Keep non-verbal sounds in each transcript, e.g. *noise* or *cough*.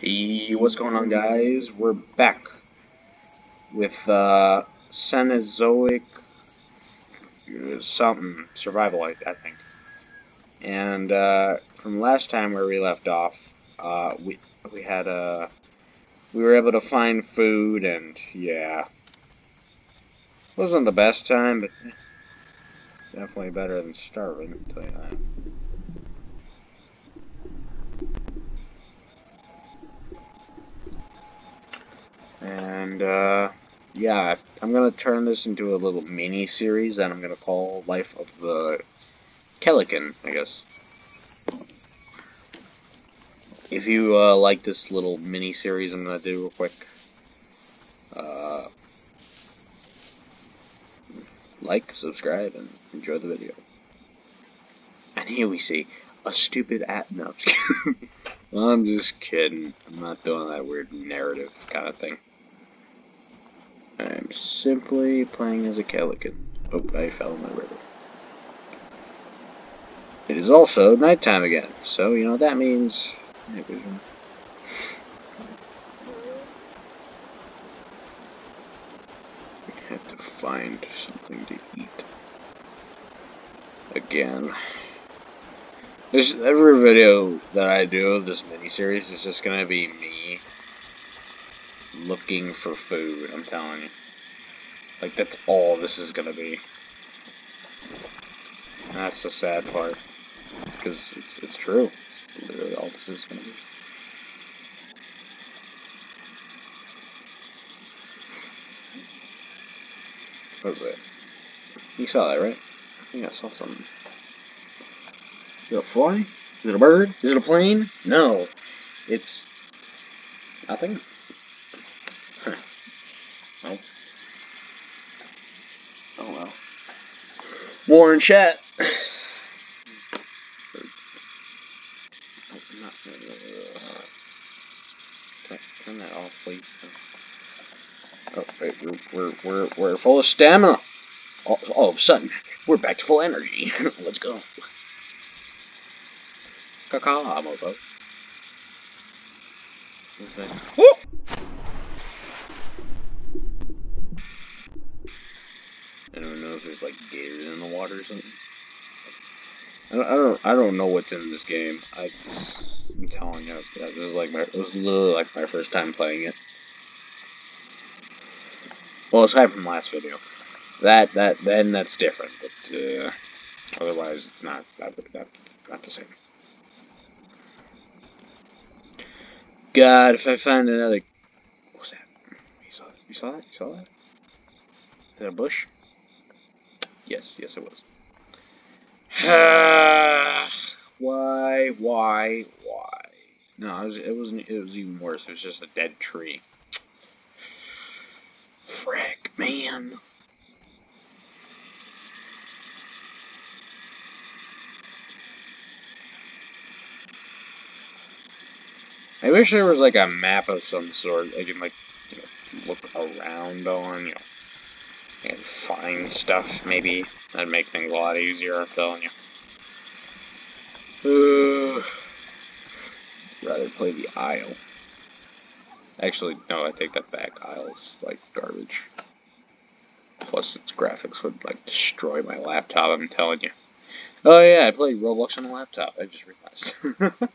Hey, what's going on, guys? We're back with uh, Cenozoic uh, something survival, I, I think. And uh, from last time where we left off, uh, we we had a uh, we were able to find food, and yeah, wasn't the best time, but definitely better than starving. I'll tell you that. And, uh, yeah, I'm going to turn this into a little mini-series that I'm going to call Life of the Kelican, I guess. If you uh, like this little mini-series I'm going to do real quick, uh, like, subscribe, and enjoy the video. And here we see a stupid at no, I'm just kidding. *laughs* I'm not doing that weird narrative kind of thing. I'm simply playing as a Kelican. Oh, I fell in the river. It is also nighttime again, so you know what that means. I have to find something to eat. Again. There's, every video that I do of this mini-series is just gonna be me looking for food, I'm telling you. Like, that's all this is gonna be. And that's the sad part. Because it's, it's true. It's literally all this is gonna be. What was it? You saw that, right? I think I saw something. Is it a fly? Is it a bird? Is it a plane? No. It's nothing. Oh. Oh well. In chat. turn that off, please. Oh, wait, we're, we're, we're, we're full of stamina. All, all of a sudden, we're back to full energy. *laughs* Let's go. Caca, mofo. Whoop! if there's like gators in the water or something. I don't, I don't, I don't know what's in this game. I, I'm telling you, this is like my, this is literally like my first time playing it. Well, aside from last video, that, that, then that's different, but uh, otherwise it's not, that, that's not the same. God, if I find another, what's that? You saw that? You saw that? You saw that? Is that a bush? Yes, yes it was. *sighs* why, why, why? No, it was, it was it was even worse. It was just a dead tree. Frick, man. I wish there was like a map of some sort I can like you know, look around on, you know, and find stuff, maybe. That'd make things a lot easier, I'm telling you. Uh, *sighs* rather play the Isle. Actually, no, I take that back. Isle's, like, garbage. Plus, its graphics would, like, destroy my laptop, I'm telling you. Oh, yeah, I play Roblox on a laptop. I just realized. *laughs*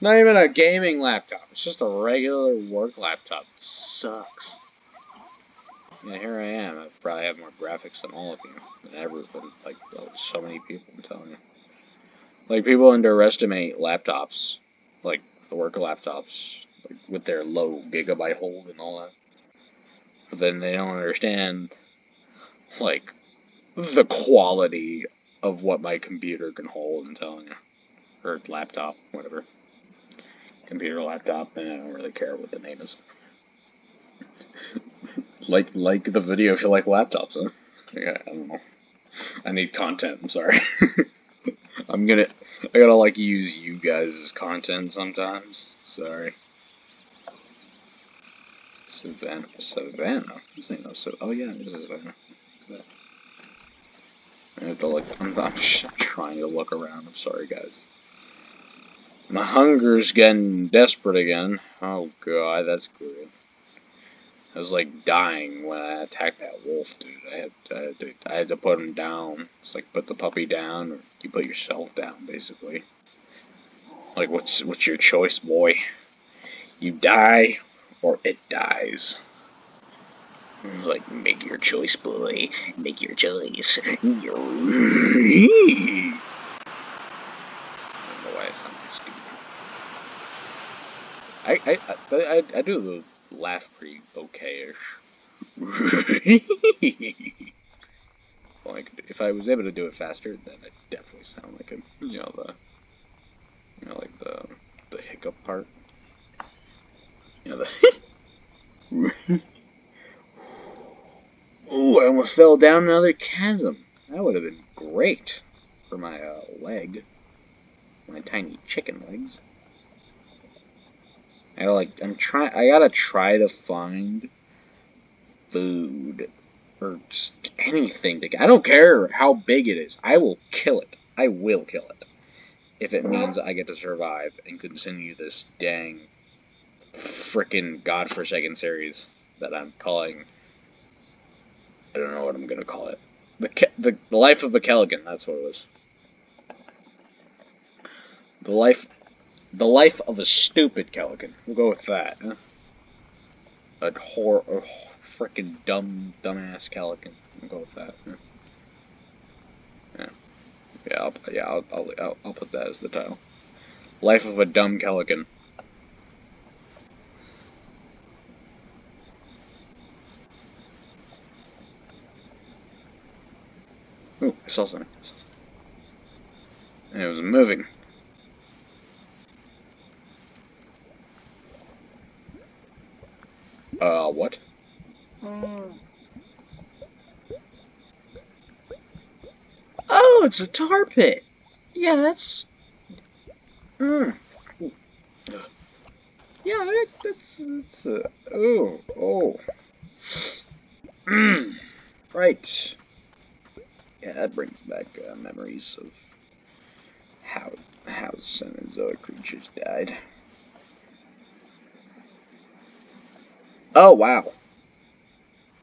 Not even a gaming laptop. It's just a regular work laptop. It sucks. Yeah, here I am. I probably have more graphics than all of you. Than ever, but like so many people, I'm telling you. Like, people underestimate laptops. Like, the work laptops. Like, with their low gigabyte hold and all that. But then they don't understand, like, the quality of what my computer can hold, I'm telling you. Or laptop, whatever. Computer, laptop, and I don't really care what the name is *laughs* like like the video if you like laptops, huh? Yeah, I don't know. I need content. I'm sorry. *laughs* I'm gonna I gotta like use you guys' content sometimes. Sorry. Savannah. Savannah. This ain't no so. Oh yeah, Savannah. I have to look. I'm, I'm trying to look around. I'm sorry, guys. My hunger's getting desperate again. Oh god, that's good. I was like dying when I attacked that wolf, dude. I had, I had, to, I had to put him down. It's like put the puppy down, or you put yourself down, basically. Like, what's what's your choice, boy? You die, or it dies. Like, make your choice, boy. Make your choice. I, I, I, I do laugh pretty okayish. *laughs* like, if I was able to do it faster, then I'd definitely sound like a, you know, the, you know, like the, the hiccup part. You know, the, *laughs* Ooh, I almost fell down another chasm. That would have been great for my uh, leg. My tiny chicken legs. I like I'm trying I gotta try to find food or anything to get I don't care how big it is. I will kill it. I will kill it. If it means I get to survive and continue this dang frickin' godforsaken series that I'm calling I don't know what I'm gonna call it. The the, the life of a Caligan, that's what it was. The life the life of a stupid Caligan. We'll go with that. Huh? A whore, a freaking dumb, dumbass Caligan. We'll go with that. Huh? Yeah, yeah, I'll, yeah. I'll, I'll, I'll put that as the title. Life of a dumb Caligan. Ooh, I saw something. And it was moving. Uh, what? Oh, it's a tar pit. Yeah, that's. Mm. Yeah, that, that's that's. Uh, oh, oh. Mm. Right. Yeah, that brings back uh, memories of how how Cenozoic creatures died. Oh, wow.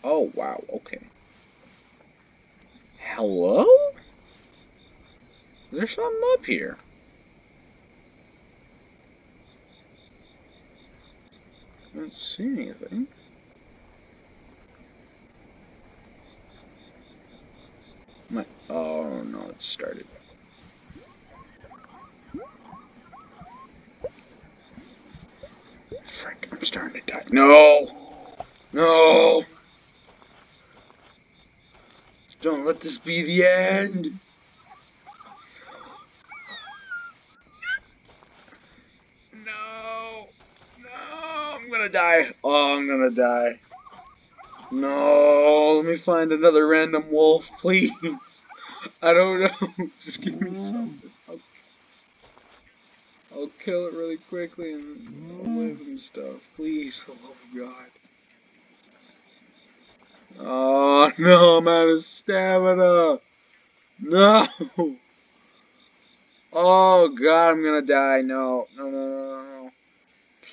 Oh, wow, okay. Hello? There's something up here. I don't see anything. My, oh no, it started. Frick, I'm starting to die. No! No! Don't let this be the end! No! No! I'm gonna die. Oh, I'm gonna die. No, let me find another random wolf, please. I don't know. *laughs* Just give me something. I'll, I'll kill it really quickly and I'll live and stuff. Please, for the love of God. Oh no, I'm out of stamina. No. Oh god, I'm gonna die. No, no, no, no, no.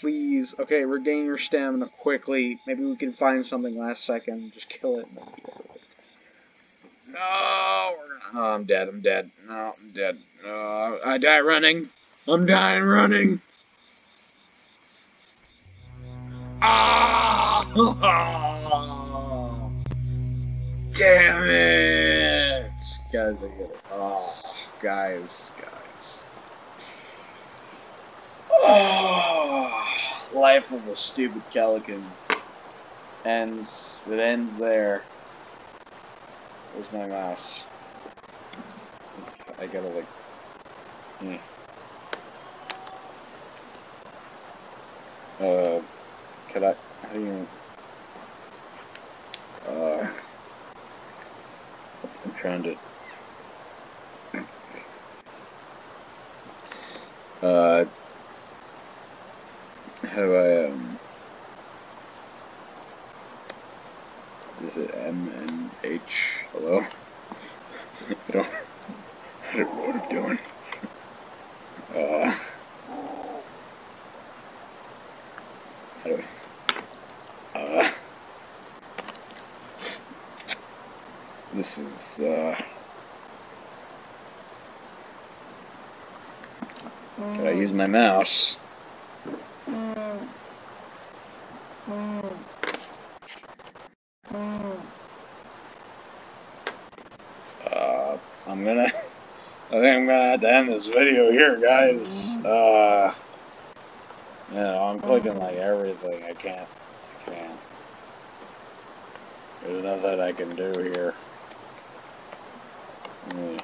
Please. Okay, regain your stamina quickly. Maybe we can find something last second. Just kill it. No, oh, I'm dead. I'm dead. No, I'm dead. No, I die running. I'm dying running. Ah! *laughs* Damn it! Guys, I get it. Oh, guys, guys. Oh, life of a stupid Caligan ends. It ends there. Where's my mouse? I gotta like. Hmm. Uh, could I? How do you? Uh. I'm trying to uh how do I um is it M and H? Hello? I *laughs* don't I don't know what I'm doing. Uh This is, uh... Can I use my mouse? Uh, I'm gonna... *laughs* I think I'm gonna have to end this video here, guys. Uh... You know, I'm clicking like everything. I can't. I can't. There's nothing I can do here. And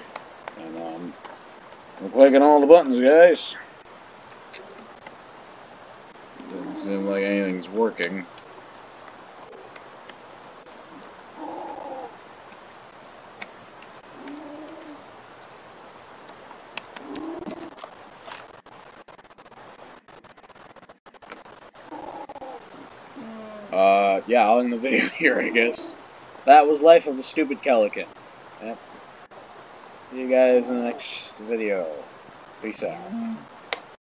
um, I'm clicking all the buttons, guys. Doesn't seem like anything's working. Uh, yeah, I'll end the *laughs* video here, I guess. That was Life of a Stupid Calican. See you guys in the next video. Peace out.